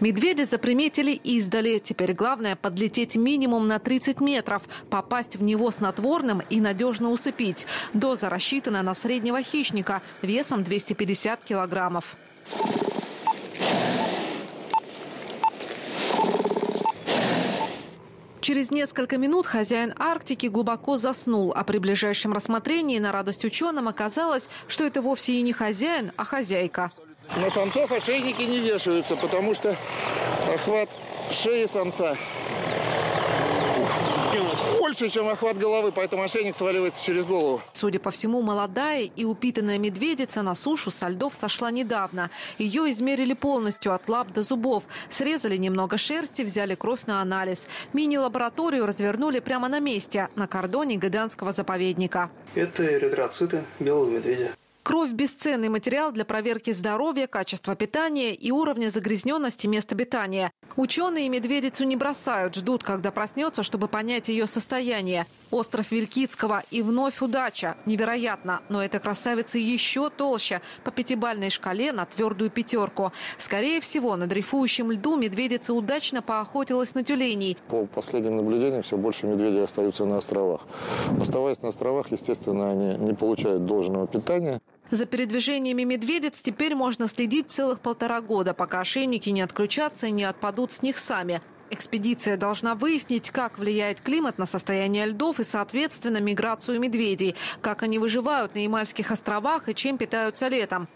Медведя заприметили издали. Теперь главное подлететь минимум на 30 метров, попасть в него снотворным и надежно усыпить. Доза рассчитана на среднего хищника весом 250 килограммов. Через несколько минут хозяин Арктики глубоко заснул, а при ближайшем рассмотрении на радость ученым оказалось, что это вовсе и не хозяин, а хозяйка. На самцов ошейники не вешаются, потому что охват шеи самца больше, чем охват головы, поэтому ошейник сваливается через голову. Судя по всему, молодая и упитанная медведица на сушу со льдов сошла недавно. Ее измерили полностью от лап до зубов. Срезали немного шерсти, взяли кровь на анализ. Мини-лабораторию развернули прямо на месте, на кордоне Гыданского заповедника. Это эритроциты белого медведя. Кровь – бесценный материал для проверки здоровья, качества питания и уровня загрязненности мест обитания. Ученые медведицу не бросают, ждут, когда проснется, чтобы понять ее состояние. Остров Вилькицкого и вновь удача. Невероятно, но эта красавица еще толще. По пятибальной шкале на твердую пятерку. Скорее всего, на дрейфующем льду медведица удачно поохотилась на тюленей. По последним наблюдениям все больше медведей остаются на островах. Оставаясь на островах, естественно, они не получают должного питания. За передвижениями медведиц теперь можно следить целых полтора года, пока ошейники не отключатся и не отпадут с них сами. Экспедиция должна выяснить, как влияет климат на состояние льдов и, соответственно, миграцию медведей, как они выживают на Ямальских островах и чем питаются летом.